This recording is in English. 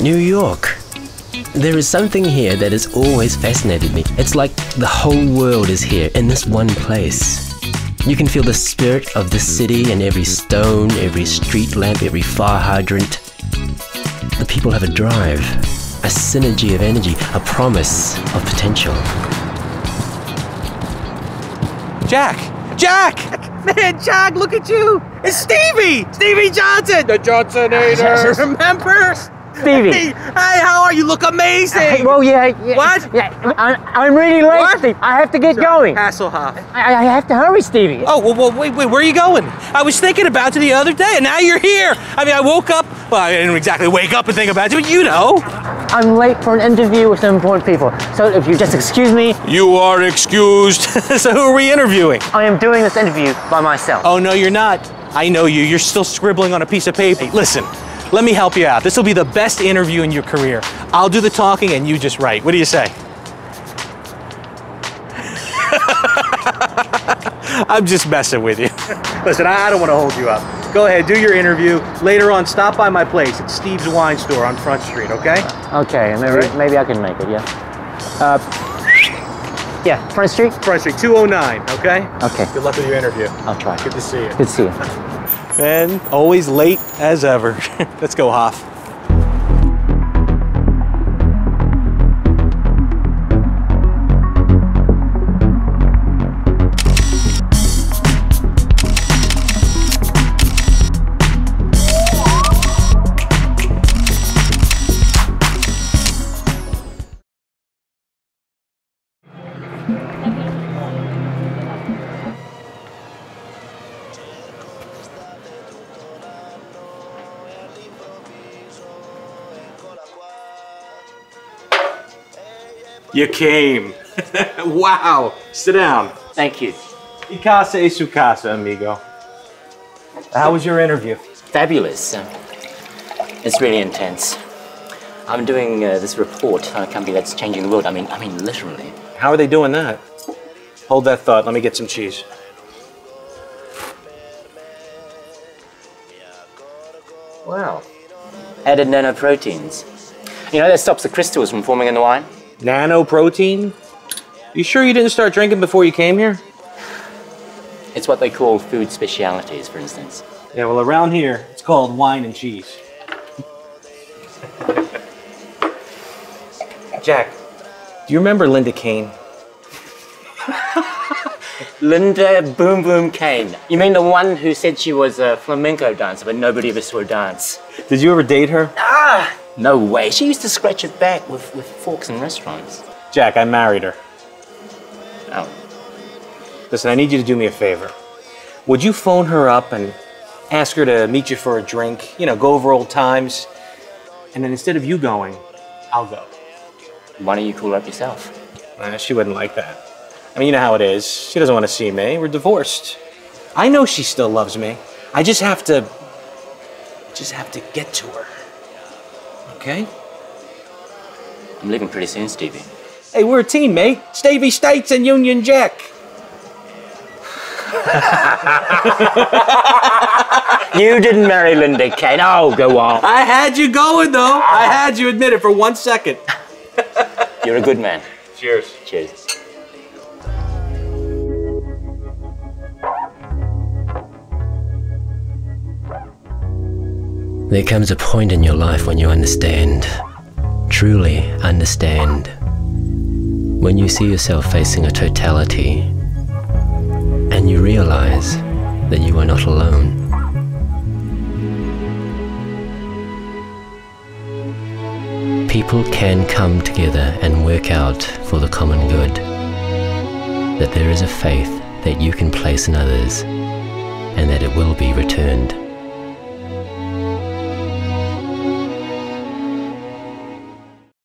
New York. There is something here that has always fascinated me. It's like the whole world is here in this one place. You can feel the spirit of the city in every stone, every street lamp, every fire hydrant. The people have a drive, a synergy of energy, a promise of potential. Jack! Jack! Man, Jack, look at you! It's Stevie! Stevie Johnson! The Johnsonator! Remember? Stevie. Hey, how are you? Look amazing! Hey, well, yeah, yeah. What? Yeah, I, I'm really late, What? Steve. I have to get going. Hasselhoff. I, I have to hurry, Stevie. Oh, well, well, wait, wait, where are you going? I was thinking about you the other day, and now you're here. I mean, I woke up, well, I didn't exactly wake up and think about you, but you know. I'm late for an interview with some important people. So if you just excuse me, You are excused. so who are we interviewing? I am doing this interview by myself. Oh, no, you're not. I know you. You're still scribbling on a piece of paper. Hey, listen, let me help you out. This will be the best interview in your career. I'll do the talking and you just write. What do you say? I'm just messing with you. Listen, I I don't want to hold you up. Go ahead, do your interview. Later on, stop by my place at Steve's Wine Store on Front Street, okay? Okay, maybe, Alright. maybe I can make it, yeah. Uh, yeah, Front Street? Front Street, 209, okay? Okay, Good luck with your interview. I'll try. Good to see you. Good to see you. And always late as ever. Let's go, Hoff. You came. wow. Sit down. Thank you. Icasa es su casa, amigo. How was your interview? Fabulous. Um, it's really intense. I'm doing uh, this report on a company that's changing the world. I mean, I mean, literally. How are they doing that? Hold that thought. Let me get some cheese. Wow. Added nanoproteins. You know that stops the crystals from forming in the wine? Nanoprotein? You sure you didn't start drinking before you came here? It's what they call food specialities, for instance. Yeah, well, around here, it's called wine and cheese. Jack, do you remember Linda Kane? Linda Boom Boom Kane. You mean the one who said she was a flamenco dancer, but nobody ever saw her dance? Did you ever date her? Ah! No way. She used to scratch her back with, with forks in restaurants. Jack, I married her. Oh. Listen, I need you to do me a favor. Would you phone her up and ask her to meet you for a drink? You know, go over old times. And then instead of you going, I'll go. Why don't you call her up yourself? She wouldn't like that. I mean, you know how it is. She doesn't want to see me. We're divorced. I know she still loves me. I just have to. Just have to get to her. Okay? I'm leaving pretty soon, Stevie. Hey, we're a team, mate. Stevie States and Union Jack. You didn't marry Linda Kane. Oh, go on. I had you going, though. I had you admit it for one second. You're a good man. Cheers. Cheers. There comes a point in your life when you understand, truly understand, when you see yourself facing a totality and you realize that you are not alone. People can come together and work out for the common good. That there is a faith that you can place in others and that it will be returned.